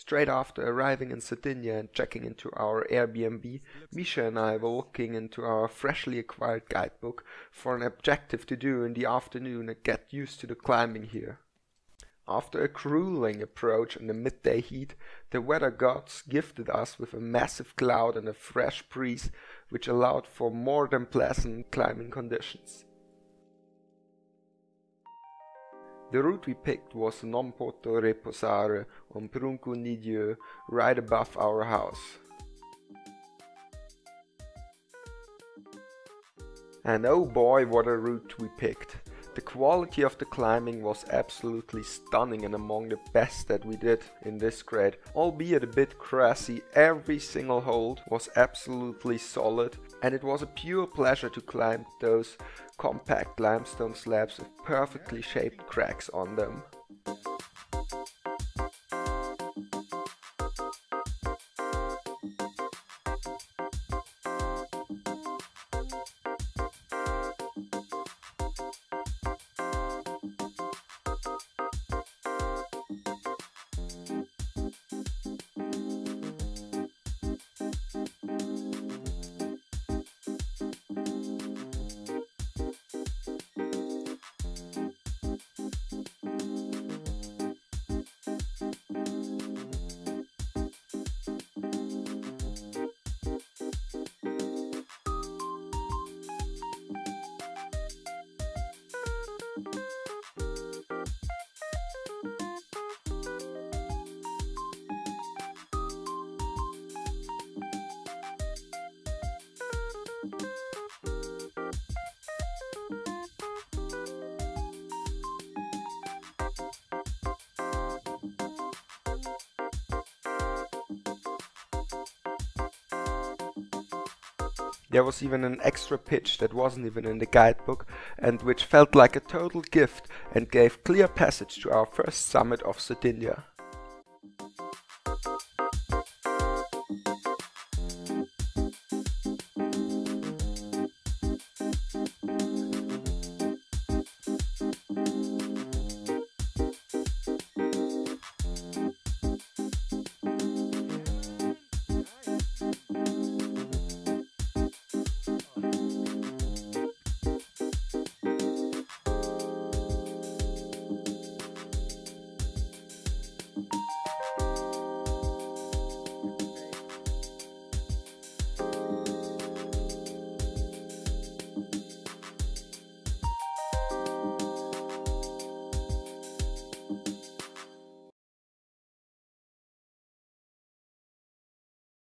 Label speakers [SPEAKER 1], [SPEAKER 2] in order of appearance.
[SPEAKER 1] Straight after arriving in Sardinia and checking into our Airbnb, Mischa and I were looking into our freshly acquired guidebook for an objective to do in the afternoon and get used to the climbing here. After a grueling approach in the midday heat, the weather gods gifted us with a massive cloud and a fresh breeze which allowed for more than pleasant climbing conditions. The route we picked was Non Potho Reposare on Nieddu, right above our house. And oh boy, what a route we picked. The quality of the climbing was absolutely stunning and among the best that we did in this grade. Albeit a bit crassy, every single hold was absolutely solid and it was a pure pleasure to climb those compact limestone slabs with perfectly shaped cracks on them. There was even an extra pitch that wasn't even in the guidebook and which felt like a total gift and gave clear passage to our first summit of Sardinia.